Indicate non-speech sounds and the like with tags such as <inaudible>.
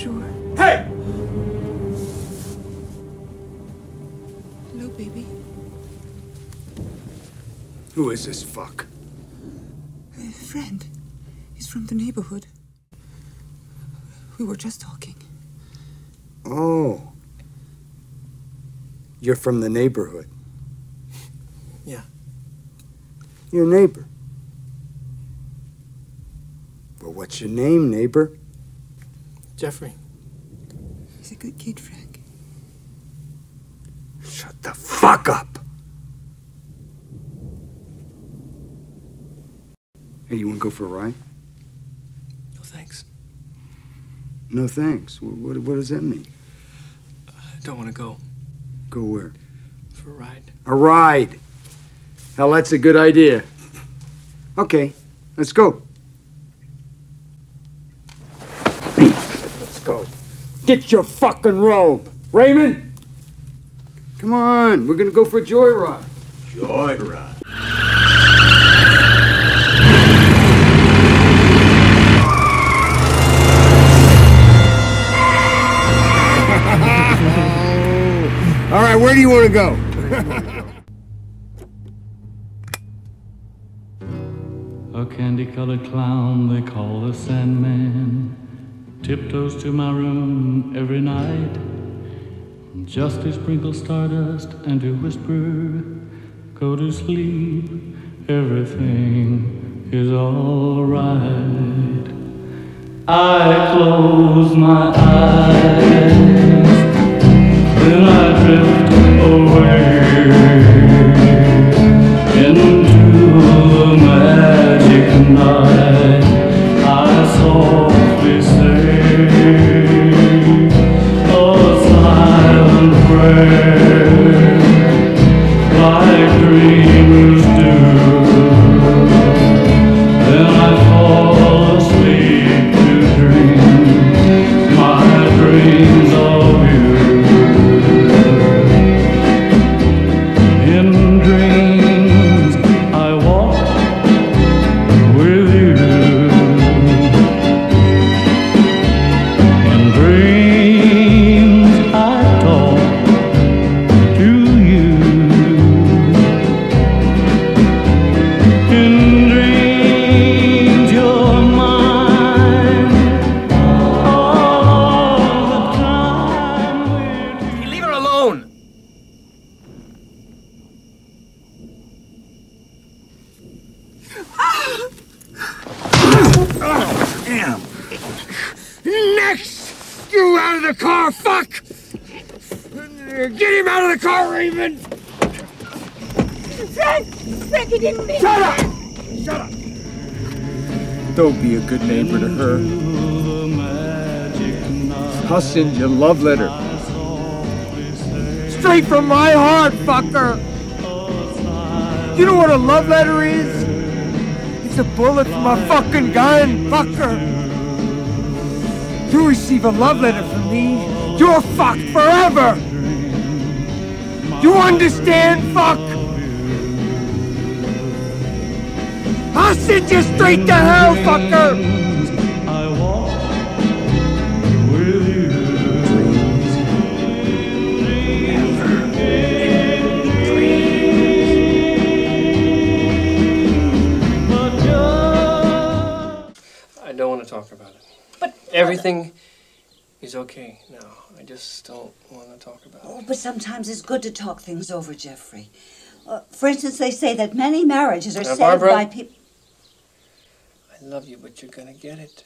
sure? Hey! Hello, baby. Who is this fuck? A friend. He's from the neighborhood. We were just talking. Oh. You're from the neighborhood. Yeah. Your neighbor. Well, what's your name, neighbor? Jeffrey. He's a good kid, Frank. Shut the fuck up! Hey, you want to go for a ride? No thanks. No thanks. Wh- What, what does that mean? I don't want to go Go where? for a ride. A ride. Hell, that's a good idea. Okay, let's go. Let's. Get your fucking robe. Raymond! Come on, we're gonna go for a joyride. Joyride. <laughs> All right, where do you want to go? <laughs> A candy colored clown they call the Sandman tiptoes to my room every night. Just to sprinkle stardust and to whisper, Go to sleep, everything is alright. I close my eyes, then I drift away Oh, damn. Next! You out of the car, fuck! Get him out of the car, Raven! Frank! Frank, he didn't mean Shut up! Shut up! Don't be a good neighbor to her. I'll send you a love letter. Straight from my heart, fucker! You know what a love letter is? A bullet from a fucking gun, fucker! You receive a love letter from me, you're fucked forever! You understand, fuck? I'll send you straight to hell, fucker! Everything is okay now. I just don't want to talk about it. Oh, but sometimes it's good to talk things over, Jeffrey. Uh, for instance, they say that many marriages are Now, saved Barbara? by people. I love you, but you're gonna get it.